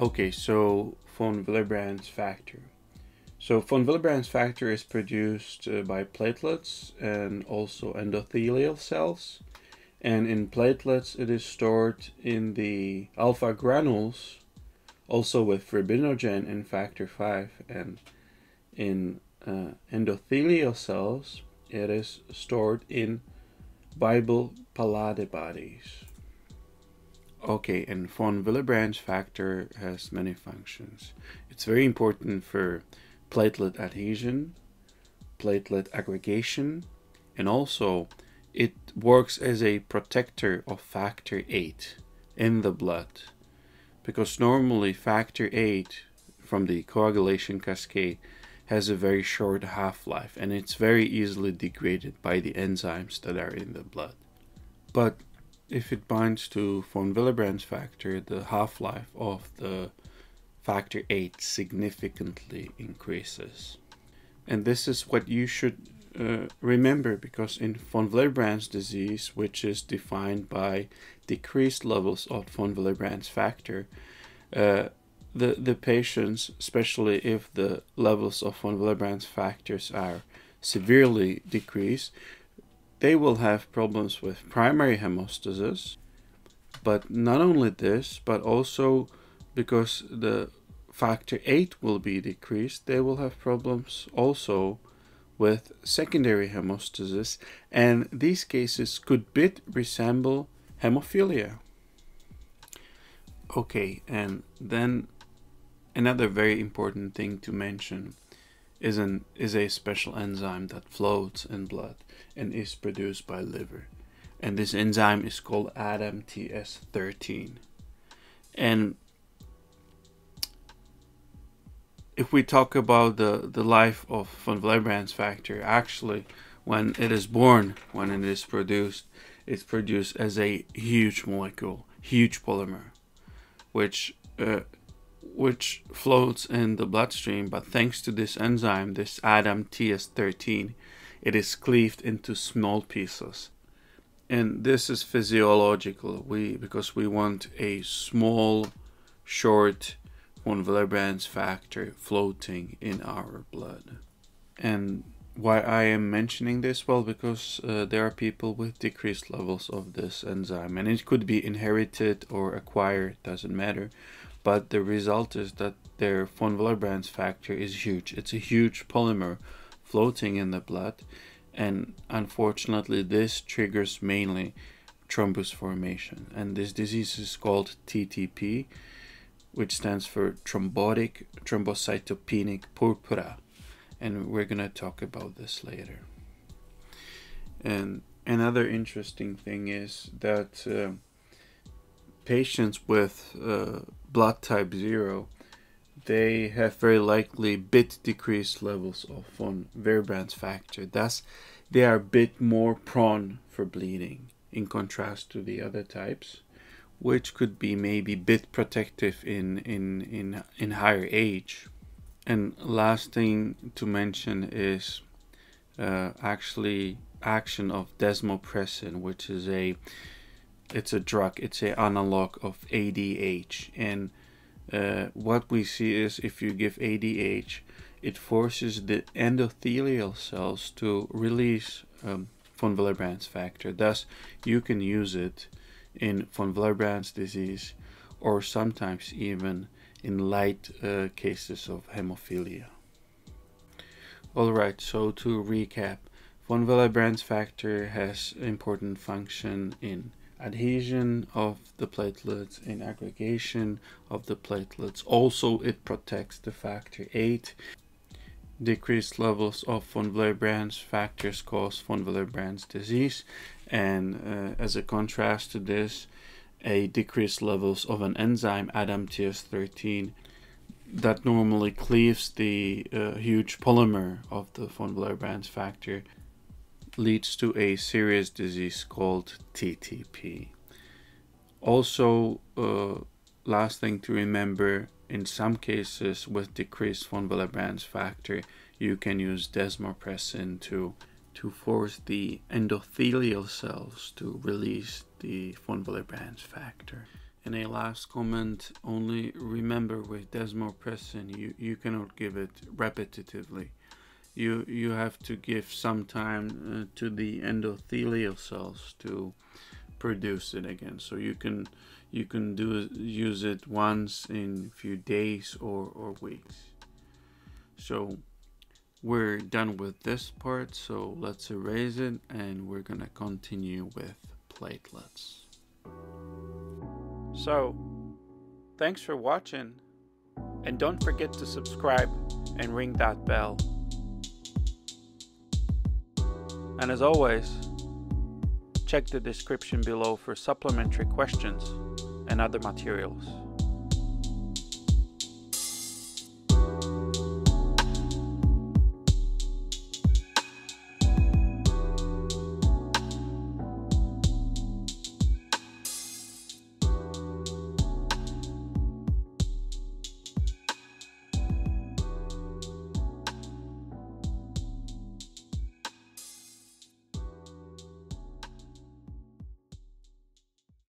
Okay, so von Willebrand's factor. So von Willebrand's factor is produced uh, by platelets and also endothelial cells. And in platelets, it is stored in the alpha granules, also with fibrinogen and factor 5. And in uh, endothelial cells, it is stored in Weibel Palade bodies. Okay, and von Willebrand's factor has many functions. It's very important for platelet adhesion, platelet aggregation, and also it works as a protector of factor 8 in the blood. Because normally factor 8 from the coagulation cascade has a very short half-life and it's very easily degraded by the enzymes that are in the blood. But if it binds to von Willebrand's factor, the half-life of the factor 8 significantly increases. And this is what you should uh, remember because in von Willebrand's disease, which is defined by decreased levels of von Willebrand's factor, uh, the, the patients, especially if the levels of von Willebrand's factors are severely decreased, they will have problems with primary hemostasis. But not only this, but also because the factor 8 will be decreased, they will have problems also with secondary hemostasis, and these cases could bit resemble hemophilia. Okay, and then another very important thing to mention is an is a special enzyme that floats in blood and is produced by liver. And this enzyme is called ADAMTS13. And if we talk about the, the life of von Willebrand's factor, actually, when it is born, when it is produced, it's produced as a huge molecule, huge polymer, which uh, which floats in the bloodstream. But thanks to this enzyme, this ADAMTS13, it is cleaved into small pieces. And this is physiological. We because we want a small, short von Willebrand's factor floating in our blood. And why I am mentioning this? Well, because uh, there are people with decreased levels of this enzyme, and it could be inherited or acquired, doesn't matter. But the result is that their von Willebrand's factor is huge. It's a huge polymer floating in the blood, and unfortunately, this triggers mainly thrombus formation. And this disease is called TTP, which stands for thrombotic thrombocytopenic purpura. And we're going to talk about this later. And another interesting thing is that uh, patients with uh, blood type 0 they have very likely bit decreased levels of von Willebrand's factor. Thus, they are a bit more prone for bleeding in contrast to the other types which could be maybe bit protective in in in in higher age and last thing to mention is uh, actually action of desmopressin which is a it's a drug it's a analog of ADH and uh, what we see is if you give ADH it forces the endothelial cells to release um, von Willebrand's factor thus you can use it in von Willebrand's disease or sometimes even in light uh, cases of hemophilia. Alright, so to recap, von Willebrand's factor has important function in adhesion of the platelets, in aggregation of the platelets. Also, it protects the factor 8. Decreased levels of von Willebrand's factors cause von Willebrand's disease and uh, as a contrast to this a decreased levels of an enzyme ADAMTS13 that normally cleaves the uh, huge polymer of the von Willebrand's factor leads to a serious disease called TTP. Also, uh, last thing to remember, in some cases with decreased von Willebrand's factor, you can use desmopressin to to force the endothelial cells to release the von Willebrand's factor. in a last comment, only remember with desmopressin, you, you cannot give it repetitively. You, you have to give some time uh, to the endothelial cells to produce it again. So you can you can do use it once in a few days or, or weeks. So we're done with this part, so let's erase it and we're gonna continue with platelets. So, thanks for watching, and don't forget to subscribe and ring that bell. And as always, check the description below for supplementary questions and other materials.